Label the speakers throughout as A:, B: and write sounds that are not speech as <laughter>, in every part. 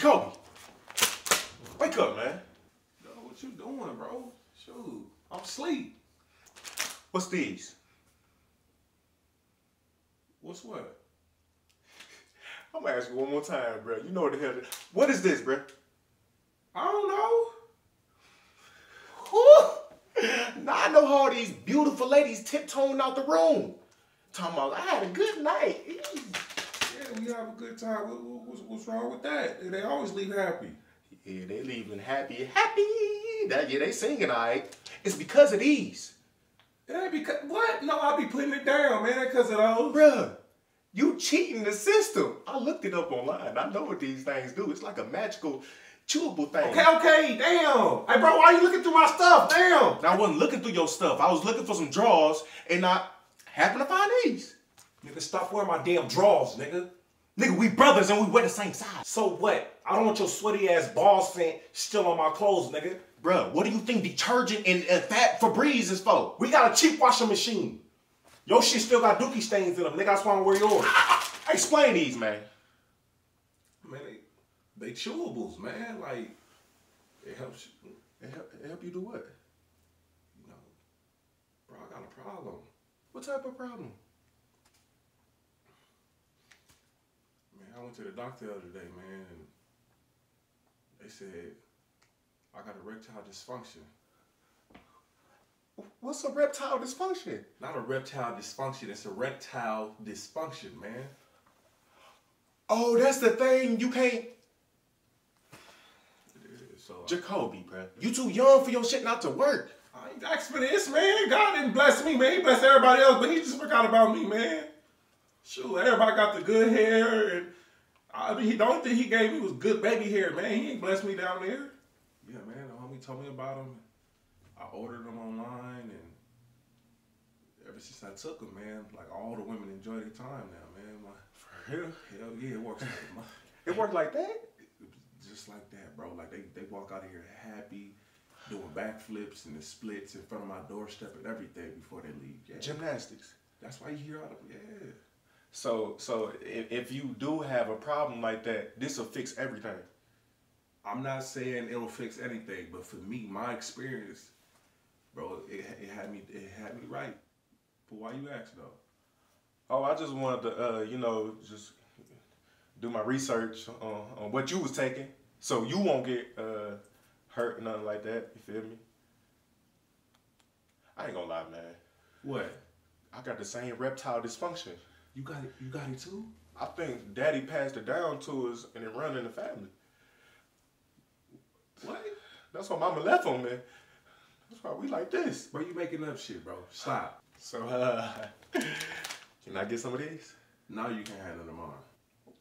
A: Jacoby, wake up, man.
B: Yo, what you doing, bro? Shoot, I'm asleep.
A: What's these?
B: What's what? <laughs>
A: I'm gonna ask you one more time, bro. You know what the hell? What is this, bro?
B: I don't know.
A: Whew. <laughs> Now I know how all these beautiful ladies tiptoeing out the room. Talking about, I had a good night.
B: Have a good time. What, what- what's, what's wrong with that? They always leave happy.
A: Yeah, they leaving happy, happy. That yeah, they singing all right. It's because of these,
B: It ain't because what? No, I be putting it down, man, because of those.
A: bruh. You cheating the system. I looked it up online. I know what these things do. It's like a magical, chewable thing.
B: Okay, okay, damn. Hey, bro, why are you looking through my stuff? Damn.
A: Now I wasn't looking through your stuff. I was looking for some drawers, and I happened to find these.
B: Nigga, stop wearing my damn drawers, nigga.
A: Nigga, we brothers and we wear the same size.
B: So what? I don't want your sweaty ass ball scent still on my clothes, nigga.
A: Bruh, what do you think detergent and uh, fat Febreze is for?
B: We got a cheap washing machine. Your shit still got dookie stains in them, nigga. That's why I'm wear yours. <laughs>
A: Explain these, man.
B: Man, they, they chewables, man. Like, it helps you,
A: It help, it help you do what?
B: you know. Bro, I got a problem.
A: What type of problem?
B: Man, I went to the doctor the other day, man, and they said I got erectile dysfunction.
A: What's a reptile dysfunction?
B: Not a reptile dysfunction, it's a reptile dysfunction, man.
A: Oh, that's the thing you can't.
B: So
A: Jacoby, bruh. You too young for your shit not to work.
B: I ain't asked for this, man. God didn't bless me, man. He blessed everybody else, but he just forgot about me, man. Shoot, everybody got the good hair, and I mean, he, the only thing he gave me was good baby hair, man. He ain't blessed me down there. Yeah, man. The homie told me about him. I ordered them online, and ever since I took them, man, like all the women enjoy their time now, man. My,
A: For real?
B: hell yeah, it works. like my, <laughs>
A: It worked like that?
B: just like that, bro. Like they, they walk out of here happy, doing backflips and the splits in front of my doorstep and everything before they leave. Yeah,
A: Gymnastics.
B: that's why you hear all the yeah.
A: So, so if, if you do have a problem like that, this will fix everything.
B: I'm not saying it'll fix anything, but for me, my experience, bro, it, it had me it had me right. But why you ask though?
A: Oh, I just wanted to, uh, you know, just do my research on, on what you was taking, so you won't get uh, hurt or nothing like that. You feel me? I ain't gonna lie, man.
B: What?
A: I got the same reptile dysfunction.
B: You got it? You got it too?
A: I think Daddy passed it down to us, and it run in the family.
B: What?
A: That's why Mama left on me. That's why we like this.
B: Bro, you making up shit, bro. Stop.
A: So, uh, <laughs> can I get some of these?
B: No, you can't handle them on.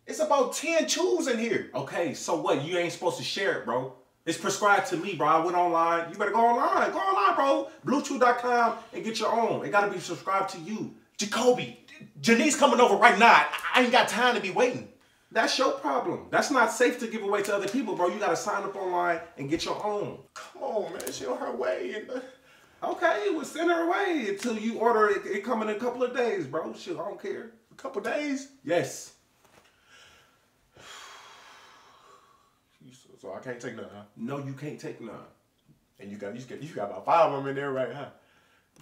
A: It's about ten chews in here.
B: Okay, so what? You ain't supposed to share it, bro. It's prescribed to me, bro. I went online. You better go online. Go online, bro. BlueChew.com and get your own. It gotta be subscribed to you.
A: Jacoby, Janice coming over right now. I ain't got time to be waiting.
B: That's your problem. That's not safe to give away to other people, bro. You gotta sign up online and get your own.
A: Come on, man. She on her way. And, uh,
B: Okay, well send her away until you order it. It come in a couple of days, bro. Shit, I don't care.
A: a couple days.
B: Yes. <sighs>
A: So, so I can't take none, huh?
B: No, you can't take none.
A: And you got you got you got about five of them in there, right? Huh?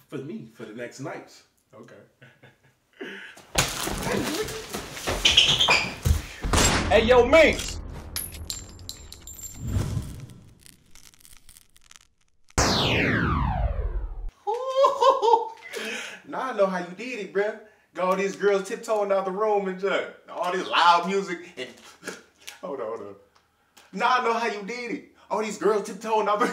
B: For me, for the next nights.
A: Okay. <laughs>
C: Hey, yo, Minks. <laughs>
A: now I know how you did it, bruh. Got all these girls tiptoeing out the room and just all this loud music and <laughs> hold on, hold on. Now I know how you did it. All these girls tiptoeing out the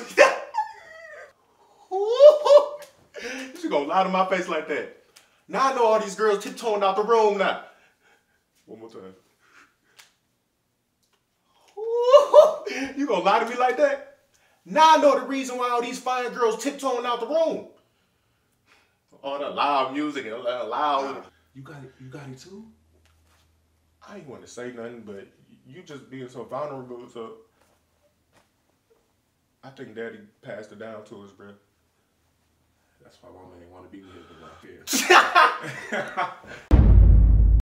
A: <laughs> You gonna lie to my face like that. Now I know all these girls tiptoeing out the room now. One more time. You gonna lie to me like that? Now I know the reason why all these fine girls tiptoeing out the room. All the loud music and loud.
B: You got it. You got it too.
A: I ain't want to say nothing, but you just being so vulnerable. So I think Daddy passed it down to us, bro.
B: That's why mama ain't want to be with him right here.